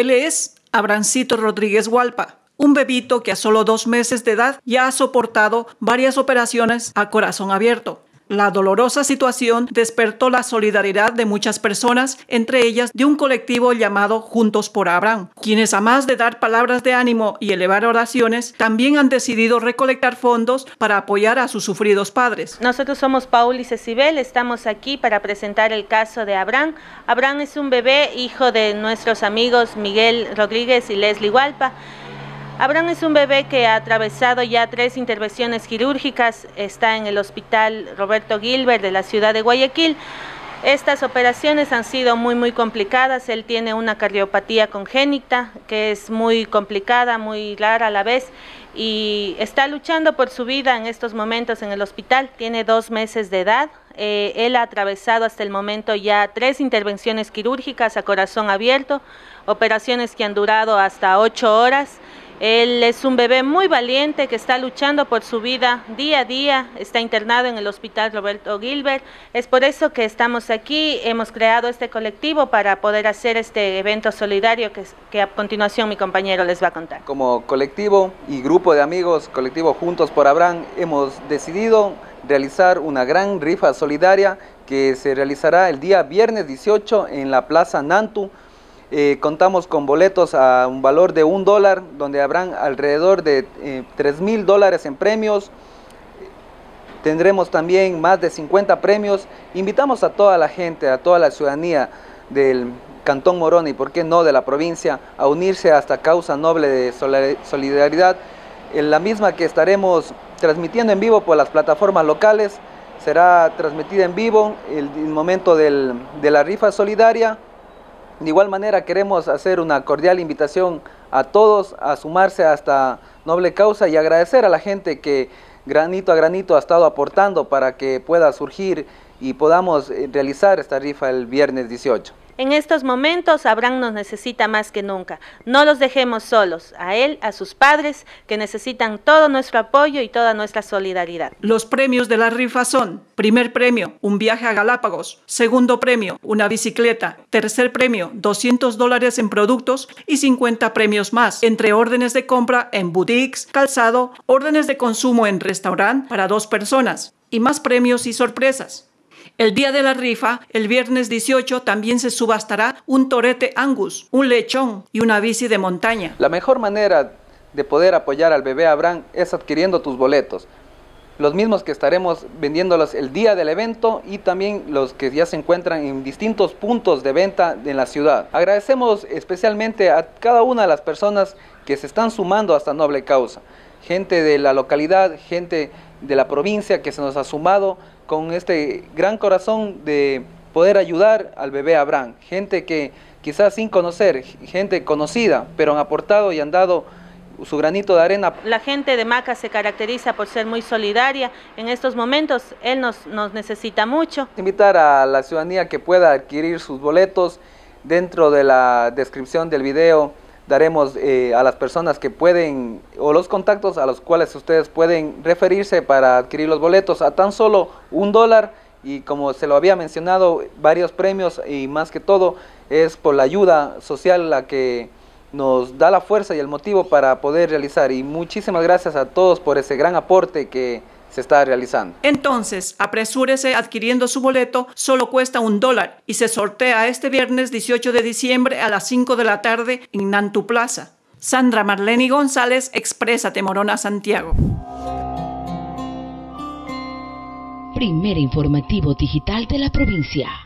Él es Abrancito Rodríguez Hualpa, un bebito que a solo dos meses de edad ya ha soportado varias operaciones a corazón abierto. La dolorosa situación despertó la solidaridad de muchas personas, entre ellas de un colectivo llamado Juntos por Abraham, quienes a más de dar palabras de ánimo y elevar oraciones, también han decidido recolectar fondos para apoyar a sus sufridos padres. Nosotros somos Paul y Cecibel, estamos aquí para presentar el caso de Abraham. Abraham es un bebé hijo de nuestros amigos Miguel Rodríguez y Leslie Hualpa. Abraham es un bebé que ha atravesado ya tres intervenciones quirúrgicas, está en el hospital Roberto Gilbert de la ciudad de Guayaquil. Estas operaciones han sido muy muy complicadas, él tiene una cardiopatía congénita que es muy complicada, muy rara a la vez y está luchando por su vida en estos momentos en el hospital, tiene dos meses de edad, eh, él ha atravesado hasta el momento ya tres intervenciones quirúrgicas a corazón abierto, operaciones que han durado hasta ocho horas. Él es un bebé muy valiente que está luchando por su vida día a día, está internado en el Hospital Roberto Gilbert. Es por eso que estamos aquí, hemos creado este colectivo para poder hacer este evento solidario que, a continuación mi compañero les va a contar. Como colectivo y grupo de amigos, colectivo Juntos por Abraham, hemos decidido realizar una gran rifa solidaria que se realizará el día viernes 18 en la Plaza Nantu eh, contamos con boletos a un valor de un dólar, donde habrán alrededor de eh, tres mil dólares en premios. Tendremos también más de 50 premios. Invitamos a toda la gente, a toda la ciudadanía del Cantón Morona y por qué no de la provincia a unirse a esta causa noble de solidaridad, en la misma que estaremos transmitiendo en vivo por las plataformas locales. Será transmitida en vivo el, momento de la rifa solidaria de igual manera queremos hacer una cordial invitación a todos a sumarse a esta noble causa y agradecer a la gente que granito a granito ha estado aportando para que pueda surgir y podamos eh, realizar esta rifa el viernes 18. En estos momentos Abraham nos necesita más que nunca. No los dejemos solos, a él, a sus padres, que necesitan todo nuestro apoyo y toda nuestra solidaridad. Los premios de la rifa son, primer premio, un viaje a Galápagos, segundo premio, una bicicleta, tercer premio, 200 dólares en productos y 50 premios más, entre órdenes de compra en boutiques, calzado, órdenes de consumo en restaurante para dos personas y más premios y sorpresas. El día de la rifa, el viernes 18, también se subastará un torete Angus, un lechón y una bici de montaña. La mejor manera de poder apoyar al bebé Abraham es adquiriendo tus boletos. Los mismos que estaremos vendiéndolos el día del evento y también los que ya se encuentran en distintos puntos de venta en la ciudad. Agradecemos especialmente a cada una de las personas que se están sumando a esta noble causa. Gente de la localidad, gente de la provincia que se nos ha sumado con este gran corazón de poder ayudar al bebé Abraham. Gente que quizás sin conocer, gente conocida, pero han aportado y han dado su granito de arena. La gente de Maca se caracteriza por ser muy solidaria. En estos momentos él nos, nos necesita mucho. Invitar a la ciudadanía que pueda adquirir sus boletos dentro de la descripción del video daremos eh, a las personas que pueden, o los contactos a los cuales ustedes pueden referirse para adquirir los boletos a tan solo un dólar. Y como se lo había mencionado, varios premios y más que todo es por la ayuda social la que nos da la fuerza y el motivo para poder realizar. Y muchísimas gracias a todos por ese gran aporte que se está realizando. Entonces, apresúrese adquiriendo su boleto, solo cuesta un dólar y se sortea este viernes 18 de diciembre a las 5 de la tarde en Nantu Plaza. Sandra Marlene González, Expresa Temorona, Santiago. Primer informativo digital de la provincia.